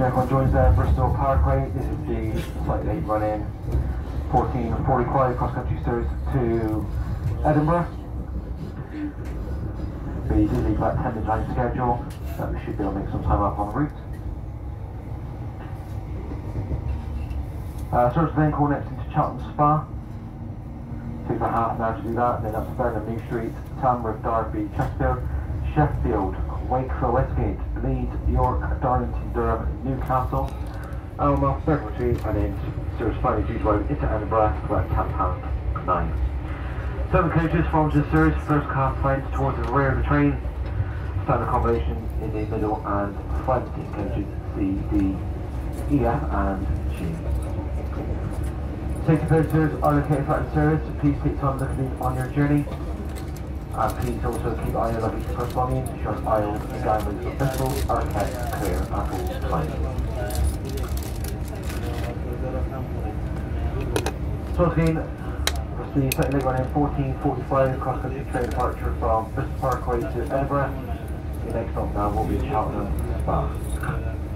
Everyone joins there, Bristol Parkway. This is the slightly late run in. 14.45 cross country service to Edinburgh. We did leave about 10 minutes behind schedule, but we should be able to make some time up on the route. Uh, it's then connects into Cheltenham Spa. Takes about half an hour to do that, then up to Birmingham New Street, Tamworth, Derby, Chesterfield, Sheffield, Wakefield, Westgate, Leeds, York, Darlington, Durham, Newcastle, Alnmouth, Berkshire, and then service finally due to go into Edinburgh about 10 past 9. Seven coaches forms the service, first class finds towards the rear of the train, standard accommodation in the middle, and five distinct coaches C, D, E, F, and G. Safety purposes are located throughout the service, please take time looking on your journey. And please also keep eye on luggage corresponding, ensure aisles and gangways of vessels are kept clear at all times. Second leg running 14.45 cross country train departure from Bristol Parkway to Edinburgh. The next stop now will be Cheltenham Spa.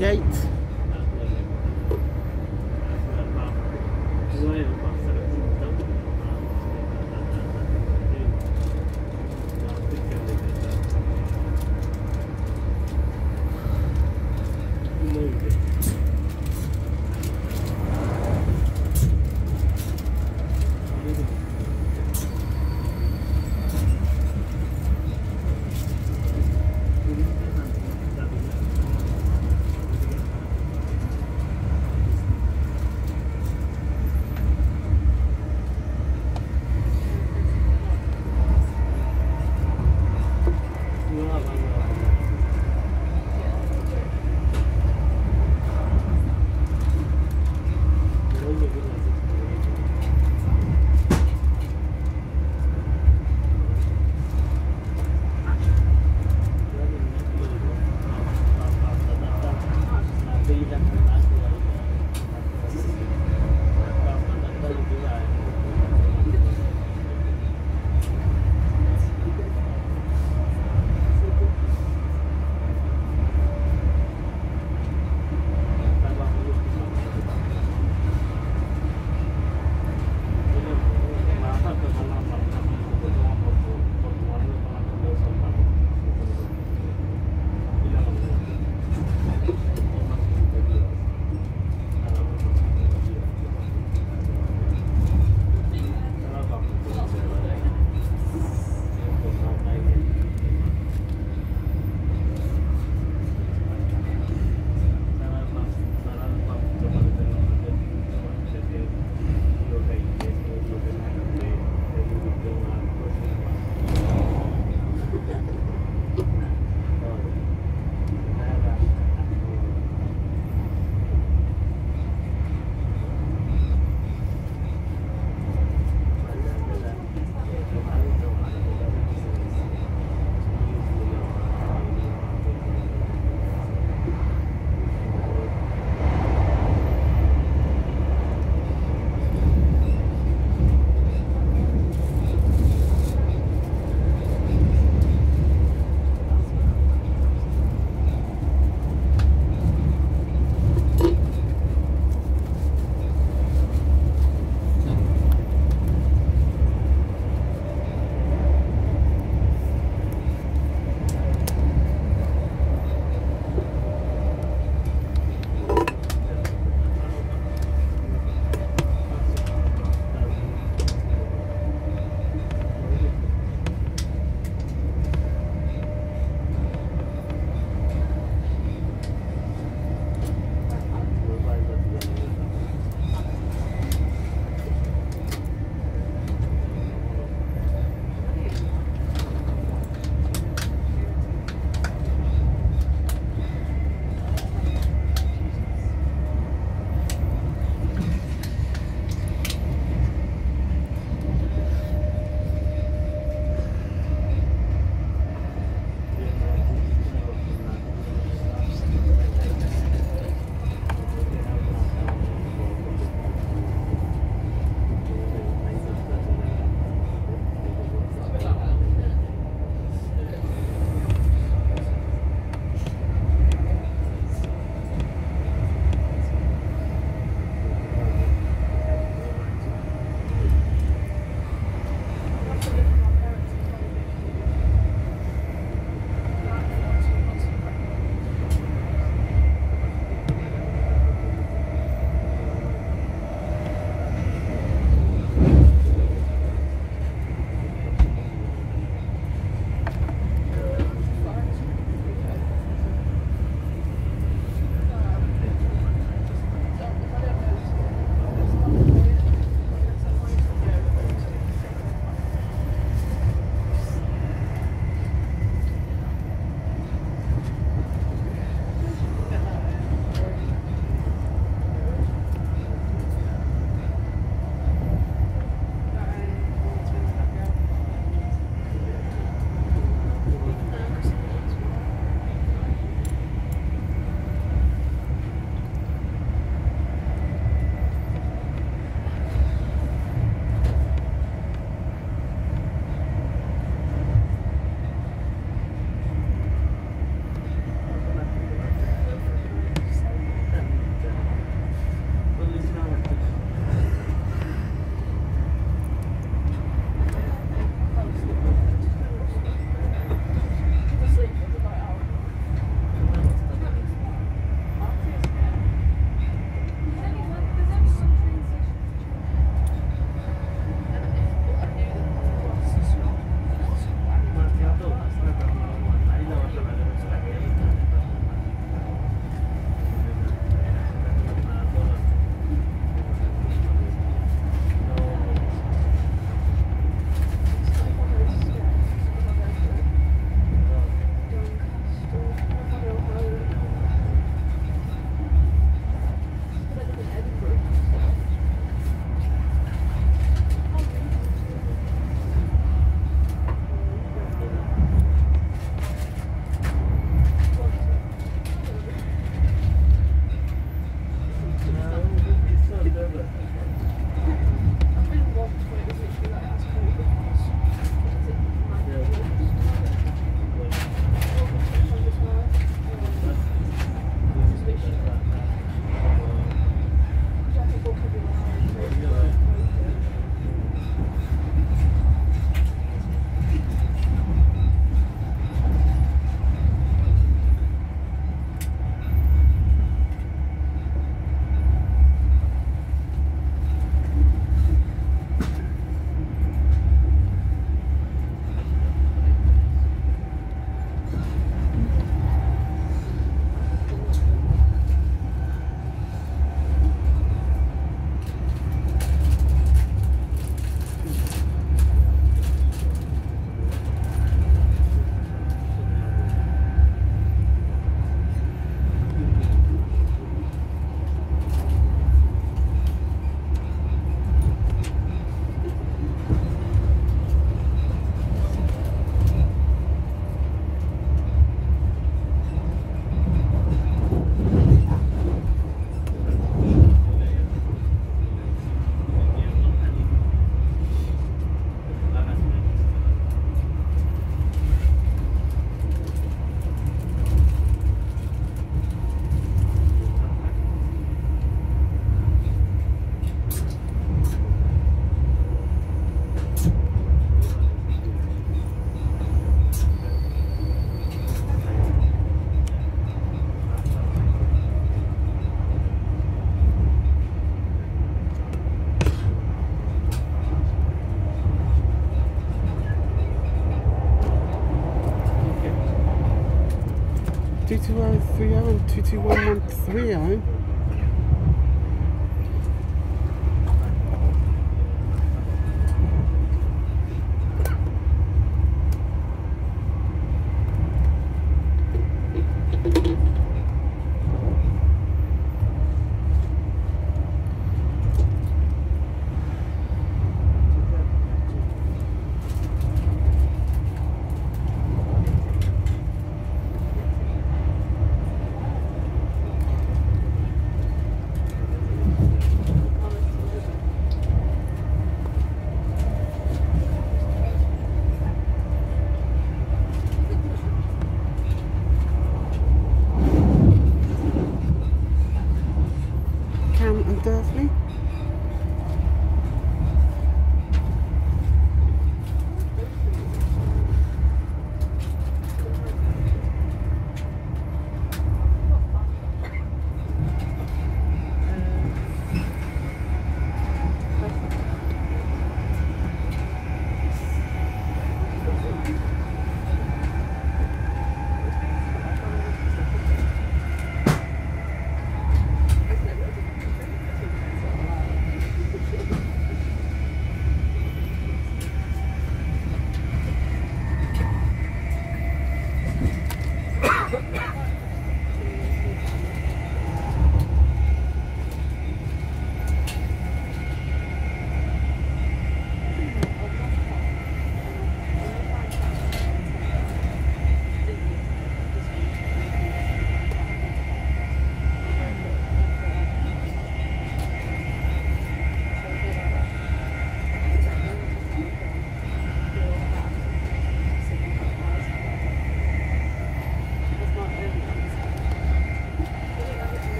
Yikes. 22030 22130.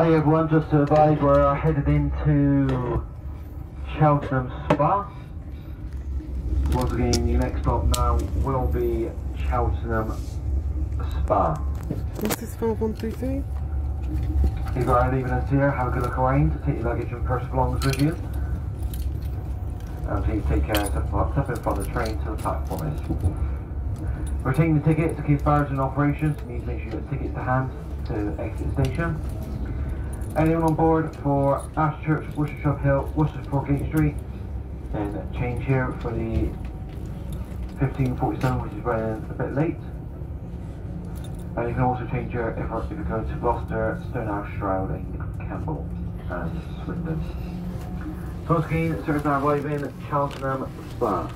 Hi everyone, just to advise we're headed into Cheltenham Spa. Once again, your next stop now will be Cheltenham Spa. What's this 5133? If you are leaving us here, have a good look around, take your luggage and purse belongings with you. And please take care, step, step in front of the train to the platform is. We're taking the tickets to keep bars in operations, you need to make sure you have tickets to hand to exit station. Anyone on board for Ashchurch, Worcester Shrub Hill, Worcester Foregate Street, then change here for the 1547, which is running a bit late. And you can also change your if, if you go to Gloucester, Stonehouse, Stroud, Kemble, and Swindon. Once again, service now arriving Cheltenham Spa.